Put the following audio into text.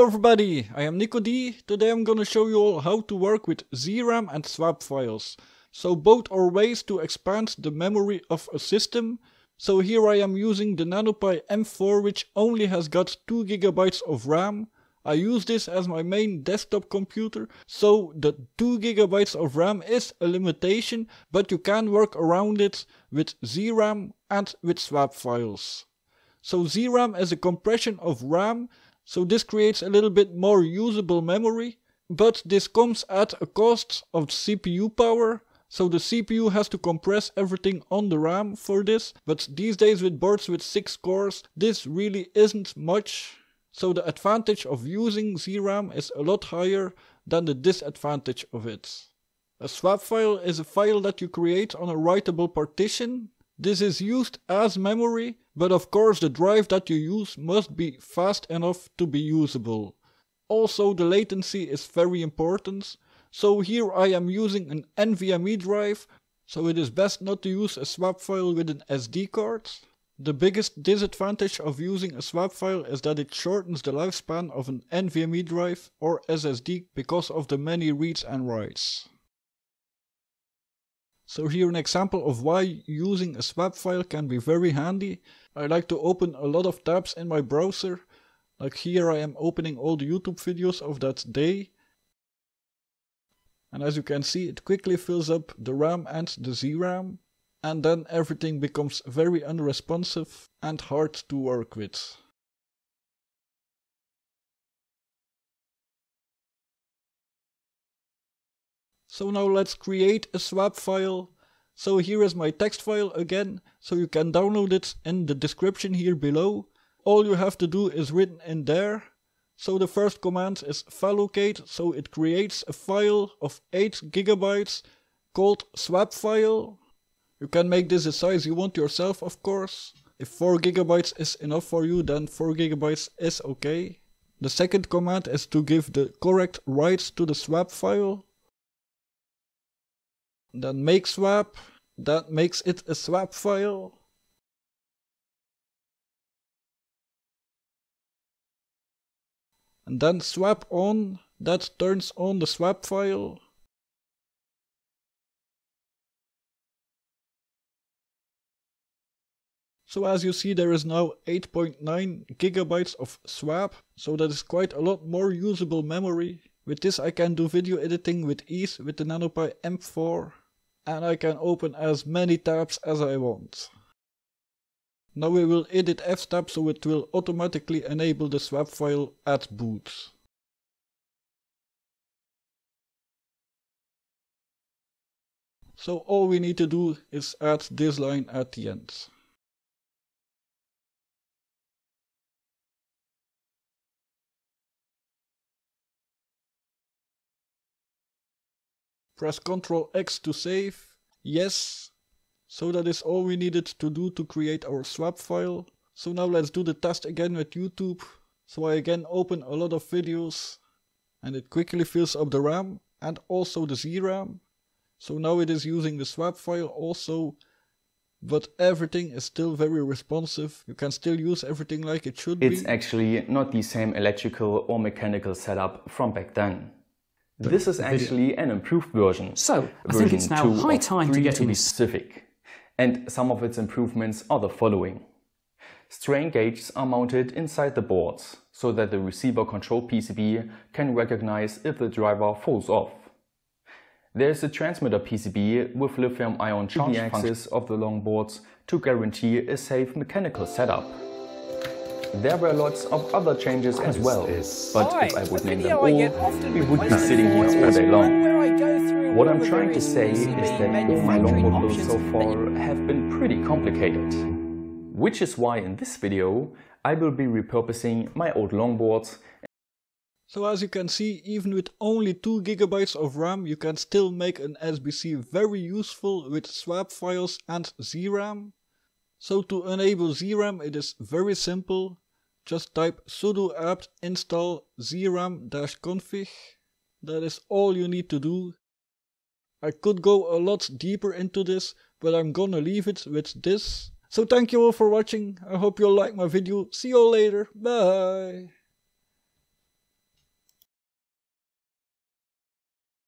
Hello everybody, I am Nico D. Today I'm gonna show you all how to work with ZRAM and swap files. So both are ways to expand the memory of a system. So here I am using the NanoPi M4 which only has got 2GB of RAM. I use this as my main desktop computer, so the 2GB of RAM is a limitation, but you can work around it with ZRAM and with swap files. So ZRAM is a compression of RAM so this creates a little bit more usable memory, but this comes at a cost of CPU power. So the CPU has to compress everything on the RAM for this, but these days with boards with 6 cores, this really isn't much. So the advantage of using ZRAM is a lot higher than the disadvantage of it. A swap file is a file that you create on a writable partition this is used as memory, but of course the drive that you use must be fast enough to be usable. Also the latency is very important, so here I am using an NVMe drive, so it is best not to use a swap file with an SD card. The biggest disadvantage of using a swap file is that it shortens the lifespan of an NVMe drive or SSD because of the many reads and writes. So here an example of why using a swap file can be very handy. I like to open a lot of tabs in my browser. Like here I am opening all the YouTube videos of that day. And as you can see it quickly fills up the RAM and the ZRAM. And then everything becomes very unresponsive and hard to work with. So now let's create a swap file. So here is my text file again, so you can download it in the description here below. All you have to do is written in there. So the first command is fallocate, so it creates a file of 8 gigabytes called swap file. You can make this the size you want yourself of course. If 4 gigabytes is enough for you then 4 gigabytes is okay. The second command is to give the correct rights to the swap file then make swap, that makes it a swap file. And then swap on, that turns on the swap file. So as you see there is now 8.9 gigabytes of swap, so that is quite a lot more usable memory. With this I can do video editing with ease with the NanoPi M4 and I can open as many tabs as I want. Now we will edit fstab so it will automatically enable the swap file at boot. So all we need to do is add this line at the end. Press Ctrl X to save. Yes. So that is all we needed to do to create our swap file. So now let's do the test again with YouTube. So I again open a lot of videos and it quickly fills up the RAM and also the ZRAM. So now it is using the swap file also, but everything is still very responsive. You can still use everything like it should it's be. It's actually not the same electrical or mechanical setup from back then. This is actually an improved version. So, I think it's now high time to get to be specific. And some of its improvements are the following. Strain gauges are mounted inside the boards, so that the receiver control PCB can recognize if the driver falls off. There is a transmitter PCB with lithium-ion charge axis of the long boards to guarantee a safe mechanical setup. There were lots of other changes as well, but if I would name them all, we would be sitting here all day long. What I'm trying to say is that all my longboard builds so far have been pretty complicated. Which is why in this video I will be repurposing my old longboards so as you can see, even with only 2 GB of RAM, you can still make an SBC very useful with swap files and ZRAM. So to enable ZRAM it is very simple. Just type sudo apt install zram-config. That is all you need to do. I could go a lot deeper into this, but I'm gonna leave it with this. So thank you all for watching. I hope you'll like my video. See you all later. Bye.